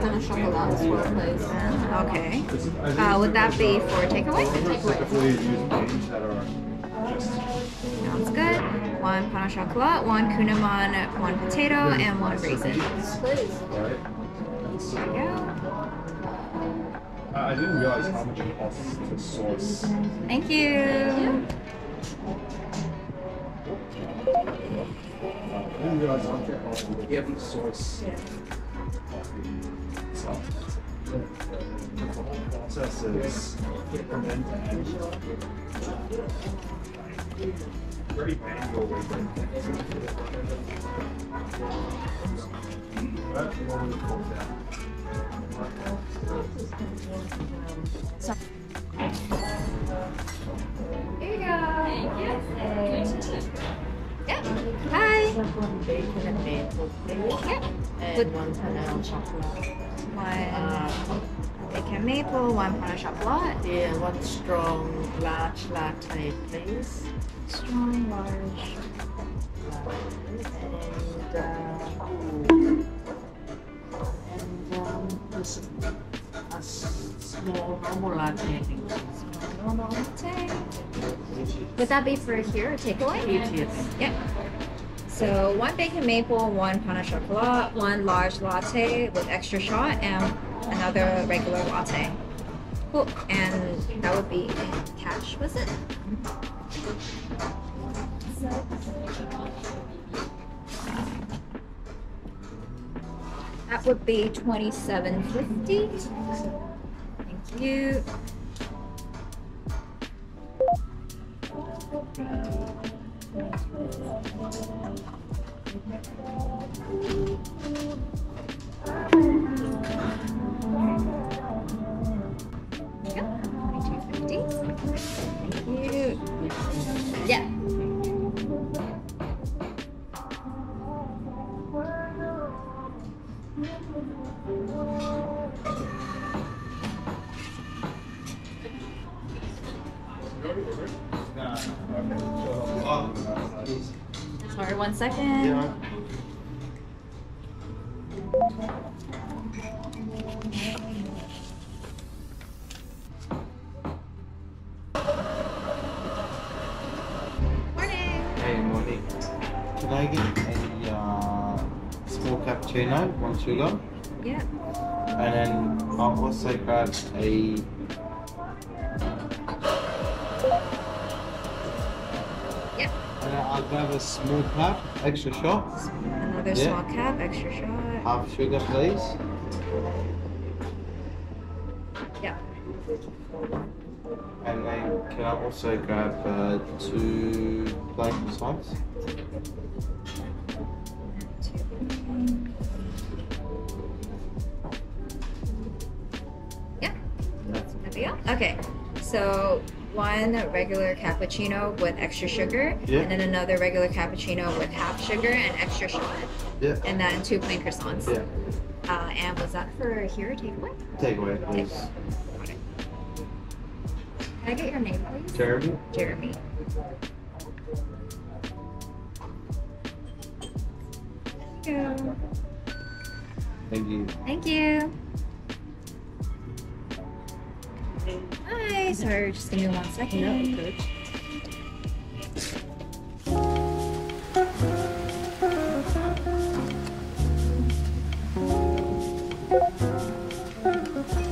I'll go the pan of chocolate as well, please. Okay. It's- I think Uh, would that be for takeaway? Typically use beans that are just Sounds good. One pain au chocolat, one kouign-amann, one potato, and one raisin. Please. right. And so, There you go. I I didn't realize how much it costs to source. Thank you. I didn't realize how much it costs to get source. coffee. So, the whole process is from end to end. Manual way That's the one that goes down. Here you go. Thank you. Yeah. Hi. one bacon and maple, please. Yeah. And one banana chocolate. One bacon maple, one pain au chocolat. Yeah, one strong large latte, please. Strong, large. And, uh, and um, a small normal latte, please. Normal latte. Would that be for here or takeaway? It is. Yep. So one bacon maple, one pain au chocolat, one large latte with extra shot, and another regular latte. Cool. And that would be cash, was it? That would be twenty-seven fifty. Thank you. Can I get a uh, small cappuccino, one sugar, Yeah. and then I'll also grab a Yep. And I'll grab a small cup, extra shot, Another Yeah. small cup, extra shot. half sugar, please. Yeah. And then can I also grab uh, two plain croissants? Yeah. There we go. Okay. So one regular cappuccino with extra sugar, Yeah. and then another regular cappuccino with half sugar and extra shot, Yeah. and then two plain croissants. Yeah. Uh, and was that for here takeaway? Takeaway, please. Takeaway. Got it. Can I get your name, please? Jeremy. Jeremy. Thank you. Thank you. Thank you. Hi, sorry, just give me one second. Oh,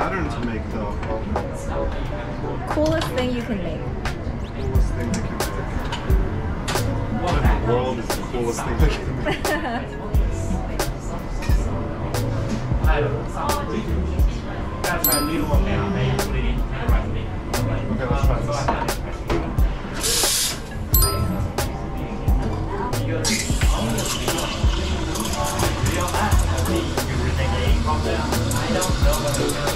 pattern to make though. Coolest thing you can make. Coolest thing can make. What in the world is the coolest thing they can make? Okay, let's try this. Wow!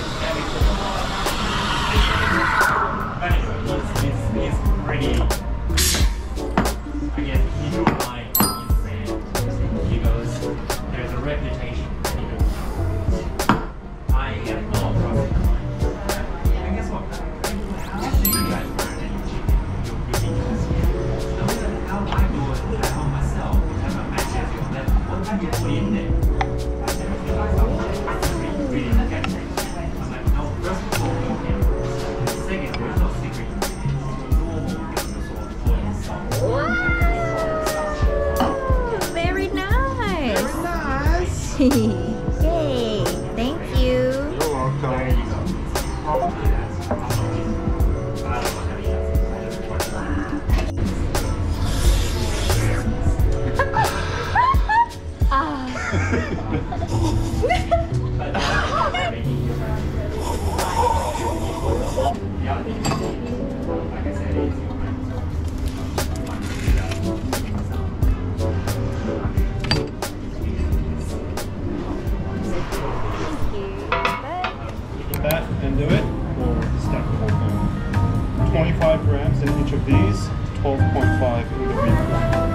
That and do it, or stack the whole thing. 25 grams in each of these, 12.5 in the week.